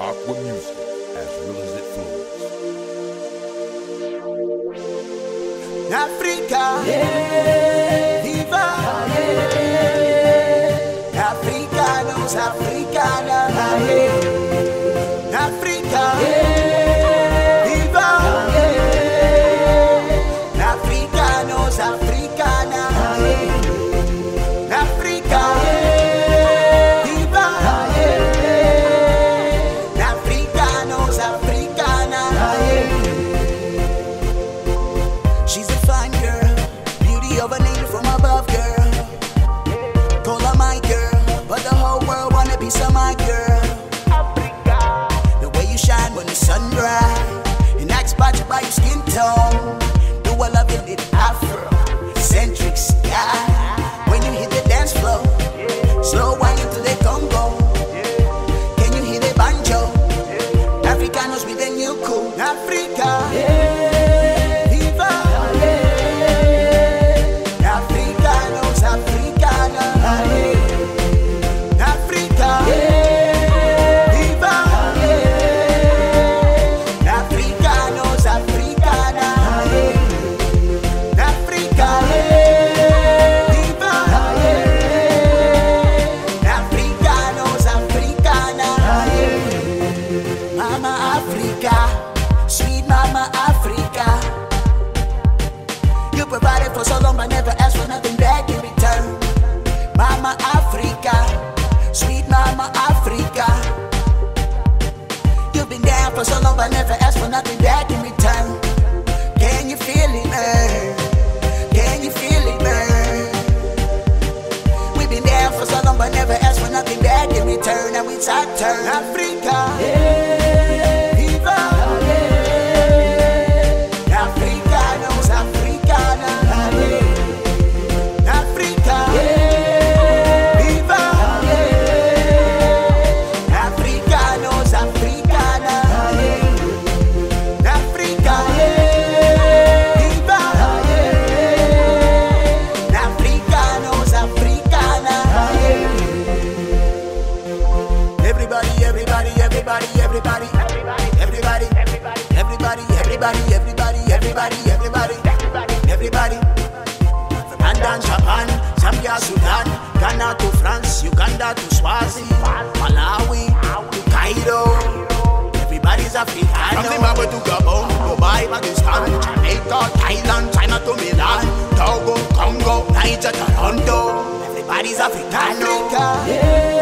Aqua Music, as real as it flows. Africa, yeah. Diva, yeah. Africa knows Africa. Your little afro, centric style. When you hit the dance floor, slow wine into the Congo. Can you hear the banjo? Africanos with a new cool. Africa. You provided for so long, but never asked for nothing back in return. Mama Africa, sweet Mama Africa. You've been down for so long, but never asked for nothing back in return. Can you feel it, man? Can you feel it, man? We've been down for so long, but never asked for nothing back in return. It's our turn. Africa. Viva. Everybody, everybody, everybody, everybody, everybody, everybody, everybody, everybody, everybody, everybody, everybody. From London, Japan, Zambia, Sudan, Ghana to France, Uganda to Swazi, Malawi to Cairo. Everybody's Africano. From Zimbabwe to Gabon, Dubai, Pakistan, Jamaica, Thailand, China to Milan, Togo, Congo, Niger, Toronto. Everybody's Africano. Africa.